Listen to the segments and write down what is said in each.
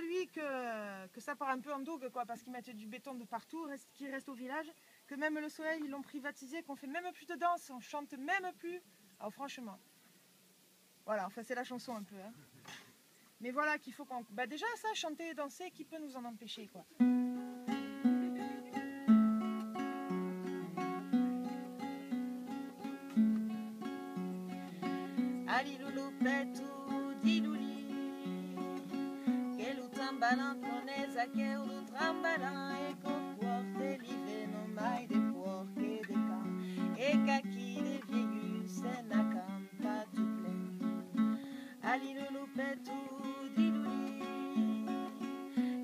lui que, que ça part un peu en dougue, quoi, parce qu'ils mettent du béton de partout, qui reste au village, que même le soleil, ils l'ont privatisé, qu'on fait même plus de danse, on chante même plus. Alors franchement, voilà, enfin c'est la chanson un peu. Hein. Mais voilà qu'il faut qu'on... Bah déjà ça, chanter et danser, qui peut nous en empêcher, quoi. Ali loulou petou di louli Tambalan ponesa che lu trambalan E co porte live non mai de porche de can E cacchi de vieillu se na campa tu plein Ali loulou petou di louli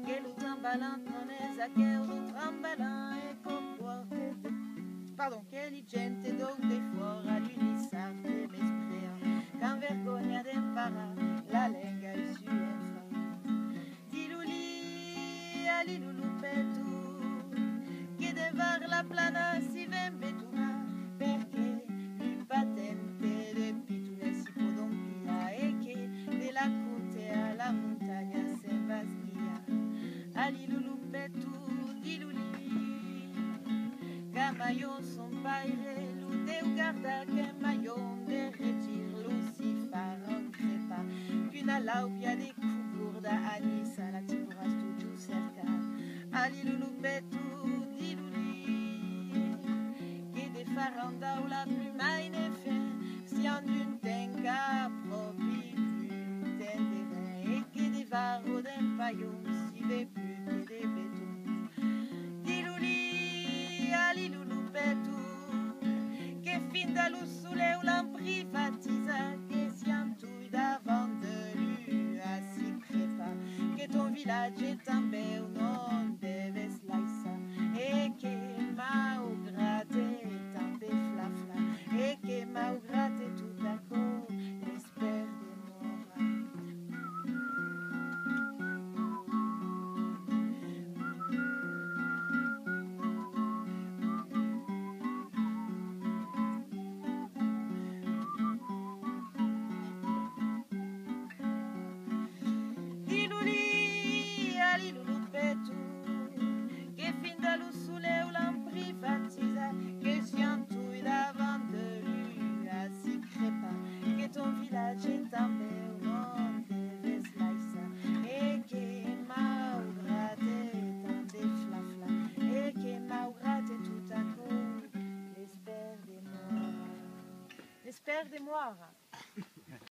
Che lu tambalan ponesa che lu trambalan E co porte de Pardon, che li gente donde Diluli alilulu petu che devar la plana si ven betuna perché il patente de pitune si podompia e che della corte alla montagna se va sbia alilulu petu diluli Camaillon son paire, garda que de di kuburda anisa la village est un bel nom l'espère des moires